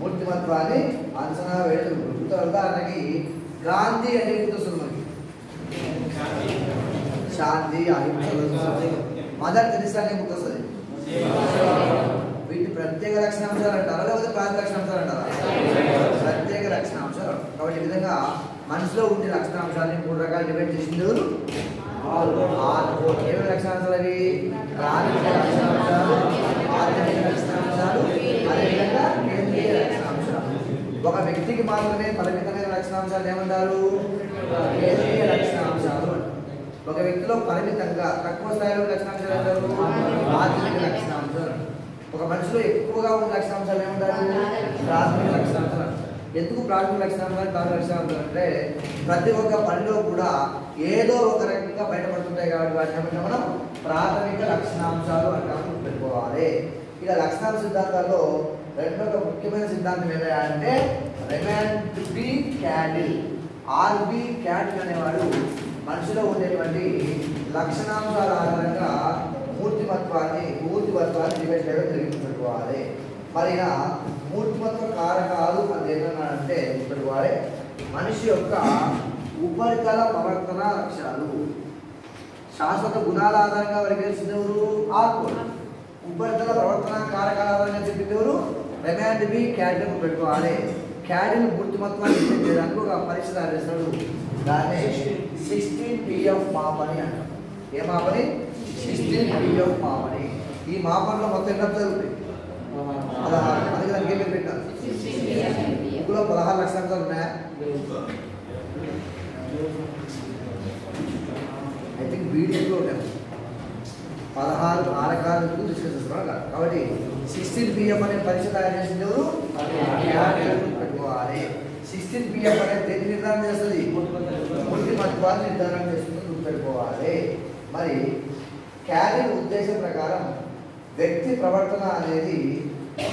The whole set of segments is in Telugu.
మూర్తిమత్వాన్ని అంచనా వేయడం ఉదాహరణకి గాంధీ అంటే గుర్తొస్తుంది మనకి. శాంతి అహింస మదర్ తెరిసా అని గుర్తొస్తుంది వీటి ప్రత్యేక లక్షణాంశాలు అంటారా? లేకపోతే ప్రాంత లక్షణాంశాలు అంటారా? ప్రత్యేక లక్షణాంశాలు కాబట్టి ఈ విధంగా మనసులో ఉండే లక్షణాంశాలని మూడు రకాలు డివైడ్ చేసింది ఏమి లక్షణాంశాలు అవి? ప్రాథమిక లక్షణాంశాలు ఆర్థిక లక్షణాంశాలు అదేవిధంగా లక్షణాంశాలు ఒక వ్యక్తికి మాత్రమే పరిమితమైన లక్షణాంశాలు ఏమంటారు? కేంద్రీయ లక్షణాంశాలు ఒక వ్యక్తిలో పరిమితంగా తక్కువ స్థాయిలో లక్షణాంశాలు అంటారు ఆధునిక లక్షణాంశాలు ఒక మనిషిలో ఎక్కువగా ఉన్న లక్షణాంశాలు ఏమంటారు? ప్రాథమిక లక్షణాంశాలు ఎందుకు ప్రాథమిక లక్షణాంశాలు ప్రాథమిక లక్షణాంశాలు అంటే ప్రతి ఒక్క పనిలో కూడా ఏదో ఒక రకంగా బయటపడుతుంటాయి కాబట్టి వాటిని ఏమంటే మనం? ప్రాథమిక లక్షణాంశాలు అంటాము. పెట్టుకోవాలి. ఇక లక్షణాల సిద్ధాంతాల్లో రెండో ఒక ముఖ్యమైన సిద్ధాంతం ఏమంటే రెమాండ్ బి క్యాడిల్ ఆర్బి క్యాటిల్ అనేవాడు మనిషిలో ఉండేటువంటి లక్షణాంశాల ఆధారంగా మూర్తిమత్వాన్ని మూర్తిమత్వాన్ని డివైడ్ చేయడం పెట్టుకోవాలి మరి ఇలా మూర్తిమత్వ కారకాలు అది ఏంటంటే పెట్టుకోవాలి మనిషి యొక్క ఉపరితల ప్రవర్తన లక్ష్యాలు శాశ్వత గుణాల ఆధారంగా వర్గీకరించిన ఎవరు ఉపరితల ప్రవర్తన కారకాల ఆధారంగా చెప్పింది ఎవరు రెమాండ్ బి క్యాడిల్ పెట్టుకోవాలి. క్యాడిల్ మూర్తిమత్వాన్ని డిసైడ్ చేయడానికి ఒక పరీక్ష తయారు చేస్తాడు. దాన్ని సిక్స్టీన్ పిఎఫ్ మాపని అంటాం. ఏ మాపని సిక్స్టీన్ పిఎఫ్ మాపని ఈ మాపనలో మొత్తం అంశాలు ఉంటాయి? పదహారు. అందుకే దానికి ఏమేమి పెట్టారు బుక్లో పదహారు లక్షణాంశాలు ఉన్నాయా? ఐ థింక్ వీడియోలో ఉంటాయి పదహారు కారకాలకు డిస్కస్ చేస్తున్నాం కదా. కాబట్టి సిక్స్టీన్ పిఎఫ్ అనే పరీక్ష తయారు చేసింది ఎవరు పెట్టుకోవాలి. సిక్స్టీన్ పిఎఫ్ అనేది దేన్ని నిర్ధారణ చేస్తుంది? మూర్తి మత్వాన్ని నిర్ధారణ చేస్తుంది గుర్తుపెట్టుకోవాలి మరి క్యాడిల్ ఉద్దేశం ప్రకారం వ్యక్తి ప్రవర్తన అనేది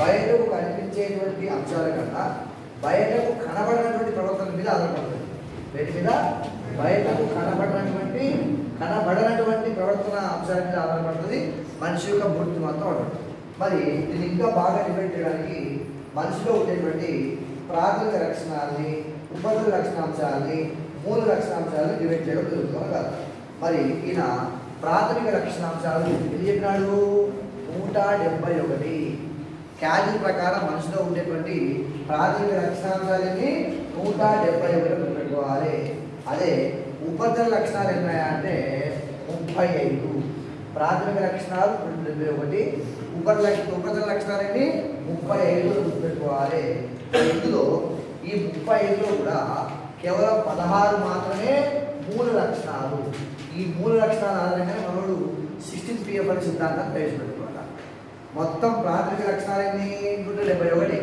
బయటకు కనిపించేటువంటి అంశాల కన్నా బయటకు కనబడినటువంటి ప్రవర్తన మీద ఆధారపడుతుంది. వీటి మీద? బయటకు కనబడినటువంటి కనబడనటువంటి ప్రవర్తన అంశాల మీద ఆధారపడుతుంది. మనిషి యొక్క మూర్తి మాత్రం ఉంటుంది మరి దీన్ని ఇంకా బాగా డిపెండ్ చేయడానికి మనిషిలో ఉండేటువంటి ప్రాథమిక లక్షణాలని ఉపద్రవ లక్షణాంశాలని మూల లక్షణాంశాలని డిపెండ్ చేయడం జరుగుతుంది కాదు మరి ఈయన ప్రాథమిక లక్షణాంశాలను ఎన్ని చెప్పినాడు? నూట డెబ్బై ఒకటి. క్యాజువల్ ప్రకారం మనిషిలో ఉండేటువంటి ప్రాథమిక లక్షణాంశాలని నూట డెబ్బై ఒకటి పెట్టుకోవాలి. అదే ఉపద్రవ లక్షణాలు ఎన్నాయంటే ముప్పై ఐదు. ప్రాథమిక లక్షణాలు నూట డెబ్బై ఒకటి. ఉపద్ర ఉపద్రవ లక్షణాలన్నీ ముప్పై ఐదు గుర్తుపెట్టుకోవాలి. ఇందులో ఈ ముప్పై ఐదులో కూడా కేవలం పదహారు మాత్రమే మూల లక్షణాలు. ఈ మూల లక్షణాల ఆధారంగానే మనోడు సిక్స్టీన్ పిఎఫ్ సిద్ధాంతం ప్రవేశపెట్టుకోవాలి మొత్తం ప్రాథమిక లక్షణాలన్నీ నూట డెబ్బై ఒకటి.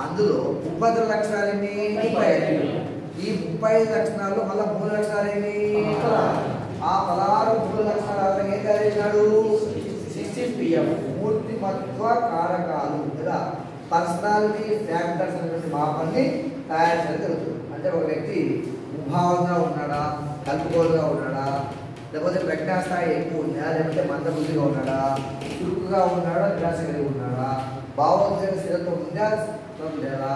అందులో ఉపద్రవ లక్షణాలన్నీ ముప్పై ఐదు. ఈ ముప్పై ఐదు లక్షణాల్లో మళ్ళీ మూల లక్షణాలేమి పదహారు. ఆ పదహారు మూల లక్షణాల ఆధారంగా ఏం తయారు చేసినాడు సిక్స్టీన్ పిఎఫ్ మూర్తిమత్వ కారకాలు లేదా పర్సనాలిటీ ఫ్యాక్టర్స్ అనేటువంటి మాపాన్ని తయారు చేయడం జరుగుతుంది. అంటే ఒక వ్యక్తి ముభావంగా ఉన్నాడా కలుపుకోలుగా ఉన్నాడా లేకపోతే ప్రజ్ఞా స్థాయి ఎక్కువ ఉందా లేకపోతే మందబుద్ధిగా ఉన్నాడా చురుకుగా ఉన్నాడా నిరాశ కలిగి ఉన్నాడా భావోద్వేగ స్థిరత్వం ఉందా లేదా?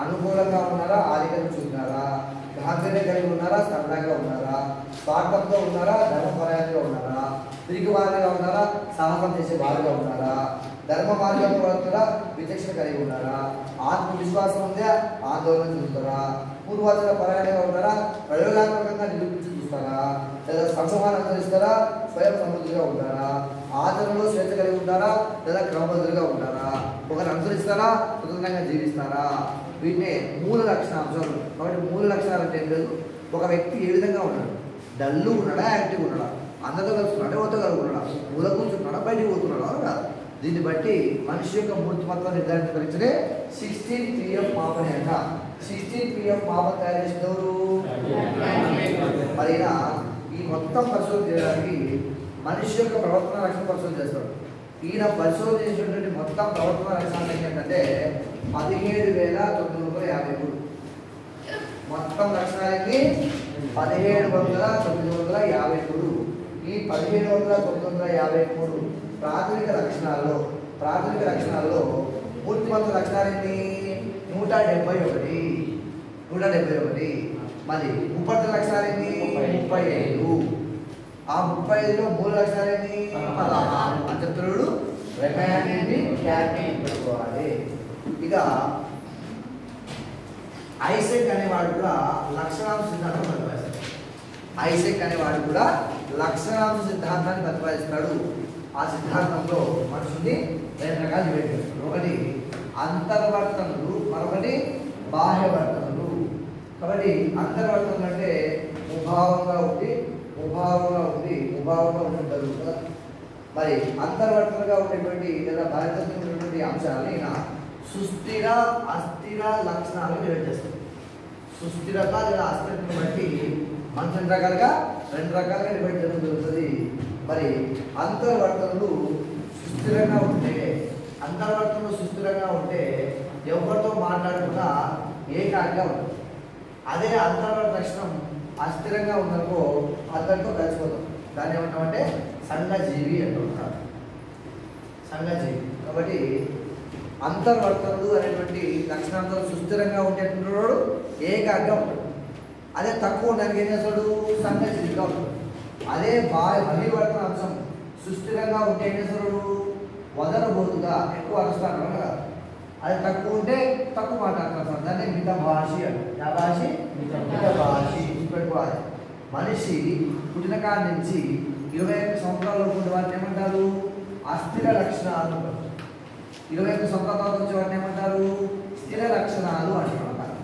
అనుకూలంగా ఉన్నారా? ఆధిక్యం చూన్నారా గాంభీర్యం కలిగి ఉన్నారా? సరదాగా ఉన్నారా? స్వార్థంతో ఉన్నారా? ధర్మపరాయంగా ఉన్నారా? తిరిగి వారిగా ఉన్నారా? సాహసం చేసే వారిగా ఉన్నారా? ధర్మ మార్గం కూడా విచక్షణ కలిగి ఉన్నారా? ఆత్మవిశ్వాసం ఉందా? ఆందోళన చూస్తారా పూర్వాచల పరాయణంగా ఉన్నారా? ప్రయోగాత్మకంగా నిరూపించి చూస్తారా? లేదా సంసమానం అనుసరిస్తారా? స్వయం సమృద్ధిగా ఉంటారా? ఆచరణలో స్వేచ్ఛ కలిగి ఉంటారా? లేదా క్రమబద్ధులుగా ఉంటారా? ఒకరు అనుసరిస్తారా? స్వతంత్రంగా జీవిస్తారా? వీటినే మూల లక్షణాంశాలు కాబట్టి మూల లక్షణాలు అంటే ఏం లేదు? ఒక వ్యక్తి ఏ విధంగా ఉన్నాడు? డల్లు ఉన్నాడా? యాక్టివ్ ఉన్నాడా? అందరితో కలుస్తున్నాడా ఎవరితో కలుగుతున్నాడా మూల కూర్చున్నాడా బయటికి పోతున్నాడా? అవునా దీన్ని బట్టి మనిషి యొక్క మూర్తిమత్వం నిర్ధారించగలిగితే సిక్స్టీన్ పిఎఫ్ మాపని అంట సిక్స్టీన్ పిఎఫ్ మాపం తయారు చేసిన మరి ఈ మొత్తం పరిశోధన చేయడానికి మనిషి యొక్క ప్రవర్తన రక్షణ పరిశోధన చేస్తాడు. ఈయన పరిశోధన చేసినటువంటి మొత్తం ప్రభుత్వ లక్షణాలు ఏంటంటే పదిహేడు వేల తొమ్మిది వందల యాభై మూడు. మొత్తం లక్షణాలకి పదిహేడు వందల తొమ్మిది వందల యాభై మూడు. ఈ పదిహేడు వందల తొమ్మిది వందల యాభై మూడు ప్రాథమిక లక్షణాల్లో ప్రాథమిక లక్షణాల్లో మూర్తిమంత లక్షణాలు ఏంటి? డెబ్బై ఒకటి. నూట డెబ్బై ఒకటి. మరి ముప్పై లక్షణాలు ఏంటి? ముప్పై ఐదు. ఆ ముప్పై ఐదులో మూడు లక్షలు ఏంటి పదహారు. క్యాల్కులేట్ పెట్టుకోవాలి. ఇక ఐసెక్ అనేవాడు కూడా లక్షణాంశ సిద్ధాంతం ప్రతిపాదిస్తాడు. ఐసెక్ అనేవాడు కూడా లక్షణాంశ సిద్ధాంతాన్ని ప్రతిపాదిస్తాడు. ఆ సిద్ధాంతంలో మనుషుల్ని రెండు రకాలు డివైడ్ చేస్తాడు. ఒకటి అంతర్వర్తనలు మరొకటి బాహ్యవర్తనలు. కాబట్టి అంతర్వర్తనలు అంటే ఉభావంగా ఉండి ఉభావంగా ఉంది ఉభావంగా ఉండడం జరుగుతుంది మరి అంతర్వర్తనగా ఉండేటువంటి లేదా భారతదేశం ఉన్నటువంటి అంశాలని ఈయన సుస్థిర అస్థిర లక్షణాలను డివైడ్ సుస్థిరత లేదా అస్థిరతను బట్టి మన రెండు రకాలుగా రెండు రకాలుగా నిర్వహించడం జరుగుతుంది. మరి అంతర్వర్తనలు సుస్థిరంగా ఉంటే అంతర్వర్తనలు సుస్థిరంగా ఉంటే ఎవరితో మాట్లాడకుండా ఏకాగ్గా ఉంటుంది అదే అంతర్వర్త లక్షణం అస్థిరంగా ఉందనుకో అందరితో కలిసిపోతాం. దాన్ని ఏమంటామంటే సంఘజీవి అంటుంటారు సంఘజీవి. కాబట్టి అంతర్వర్తనుడు అనేటువంటి లక్షణాలతో సుస్థిరంగా ఉండేటువంటి ఏకాగ్గా ఉంటాడు. అదే తక్కువ ఉండడానికి ఏం చేస్తాడు? సంఘజీవిగా ఉంటాడు. అదే బాహ్య బలివర్తన అంశం. సుస్థిరంగా ఉంటే ఏం చేస్తాడు? వదలబోతుగా ఎక్కువ అరుస్తాడు. కదా? అది తక్కువ ఉంటే తక్కువ మాట్లాడుతారు దాన్ని మిత భాషి అంటారు ఆ భాషి? మిత భాషి. పెట్టుకోవాలి మనిషి పుట్టిన కాడి నుంచి ఇరవై ఐదు సంవత్సరాల లోపు వారిని ఏమంటారు? అస్థిర లక్షణాలు. ఇరవై ఐదు సంవత్సరాల నుంచి వాటిని ఏమంటారు? స్థిర లక్షణాలు అంటారు.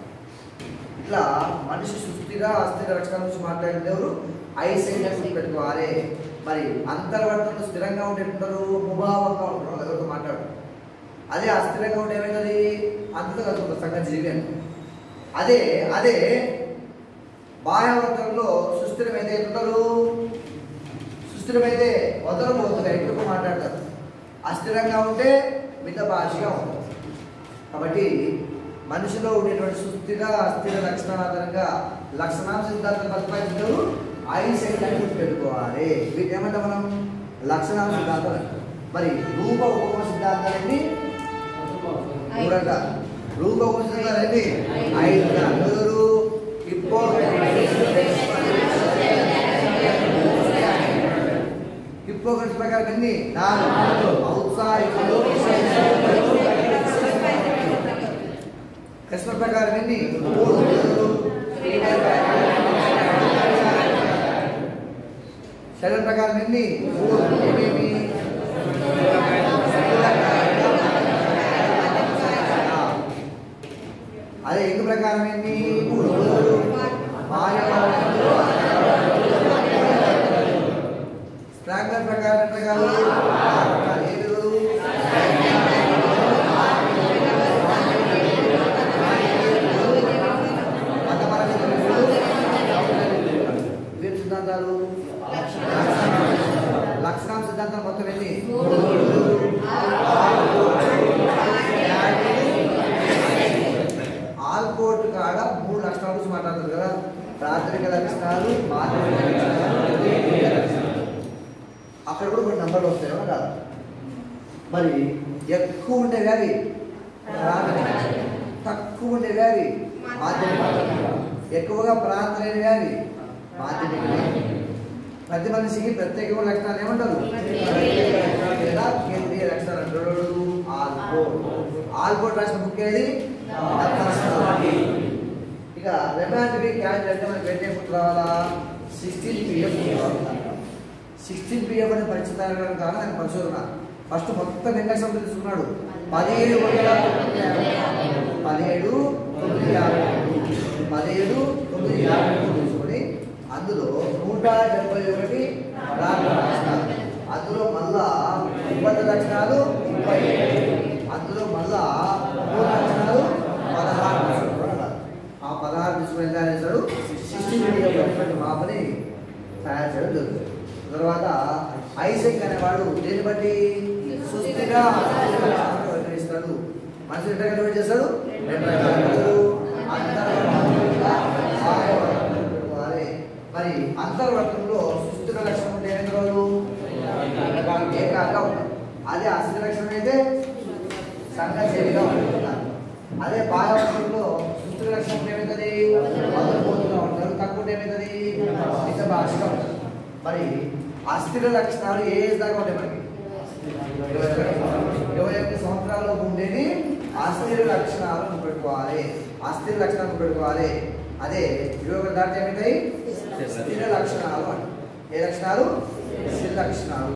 ఇట్లా మనిషి సుస్థిర అస్థిర లక్షణాల నుంచి మాట్లాడిన ఎవరు? ఐసైన్స్ పెట్టుకోవాలి. మరి అంతర్వర్తనలు స్థిరంగా ఉండేటుంటారు ముభావంగా ఉంటారు ఎవరితో మాట్లాడు అదే అస్థిరంగా ఉంటే ఏమైతుంది అంతతో కలుగుతుంది సంఘ జీవి అదే అదే అదే బాహ్యవర్తనలో సుస్థిరమైతే ఉంటారు సుస్థిరమైతే వదలబోతుంది ఎక్కడికో మాట్లాడతారు? అస్థిరంగా ఉంటే మిత భాషగా ఉంటుంది. కాబట్టి మనిషిలో ఉండేటువంటి సుస్థిర అస్థిర లక్షణాల ఆధారంగా లక్షణాల సిద్ధాంతం ప్రతిపాదించారు ఐదు సెకండ్ గుర్తుపెట్టుకోవాలి. వీటి ఏమంటాం మనం? లక్షణాల సిద్ధాంతం మరి రూప ఉపమ సిద్ధాంతాలన్నీ మూడు రకాలు రూప ఐదు రకాలు ఎవరు? హిప్పో ప్రకారం ఎన్ని? నాలుగు. ఔత్సాహికులు. కృష్ణ ప్రకారం ఎన్ని? మూడు. శరీర ప్రకారం ఎన్ని? మూడు ఏమేమి అదే ఇందు ప్రకారం ఎన్ని మూడు మాయవాదములు, స్ట్రాంగర్ ప్రకారం ఎట్లా సిద్ధాంతాలు? లక్షణ సిద్ధాంతం మొత్తం ఎన్ని? ఆల్కోట్ కాడ మూడు లక్షణాల గురించి మాట్లాడుతుంది కదా. ప్రాథమిక లక్షణాలు మాధ్యమిక లక్షణాలు ద్వితీయ లక్షణాలు. అక్కడ కూడా కొన్ని నంబర్లు వస్తాయి అవునా కాదా మరి ఎక్కువ ఉండే కానీ తక్కువ ఉండే కానీ మాధ్యమిక ఎక్కువగా ప్రార్థన లేని మాధ్యమిక ప్రతి మనిషికి ప్రత్యేకమైన లక్షణాలు ఏముండదు లేదా కేంద్రీయ లక్షణాలు అంటారు ఆల్కోట్ రాసిన బుక్ ఏది? ఇక రెమాంటిక్ క్యాలెండర్ అంటే మనకి వెంటనే గుర్తు రావాలా? సిక్స్టీన్ పిఎఫ్ సిక్స్టీన్ పిఎఫ్ అనే పరిచితానికి కారణం ఆయన పరిశోధన. ఫస్ట్ మొత్తం ఎన్ని లక్షలు తీసుకున్నాడు. పదిహేడు వందల పదిహేడు తొమ్మిది యాభై మూడు. పదిహేడు తొమ్మిది యాభై మూడు తీసుకొని అందులో నూట డెబ్బై ఒకటి లక్షణాలు అందులో మళ్ళా ముప్పై లక్షణాలు ముప్పై అందులో మళ్ళా మూడు లక్షణాలు పదహారు ఆ పదహారు తీసుకుని తయారు చేశాడు? సిక్స్టీన్ మాపని తయారు చేయడం జరుగుతుంది. తర్వాత ఐసెక్ అనేవాడు దేని బట్టి? సుస్థిర నిర్వహిస్తాడు మనిషి ఎంత నిర్వహణ చేస్తాడు. మరి అంతర్వర్తంలో సుస్థిర లక్షణం ఉంటే ఏం రోజు ఏకాగా అదే అస్థిర లక్షణం అయితే సంఘ చేతిగా ఉంటుంది అదే బాలవర్గంలో సుస్థిర లక్షణం ఏమవుతుంది వదలిపోతూనే ఉంటారు తక్కువ ఏమవుతుంది ఇంత భాషగా ఉంటుంది. మరి అస్థిర లక్షణాలు ఏ దాకా ఉంటాయి మనకి? ఇరవై ఒకటి ఇరవై ఒకటి సంవత్సరాలు ఉండేది అస్థిర లక్షణాలు పెట్టుకోవాలి అస్థిర లక్షణాలు పెట్టుకోవాలి అదే ఇరవై ఒకటి దాటి ఏమవుతాయి స్థిర లక్షణాలు. అంట ఏ లక్షణాలు? స్థిర లక్షణాలు.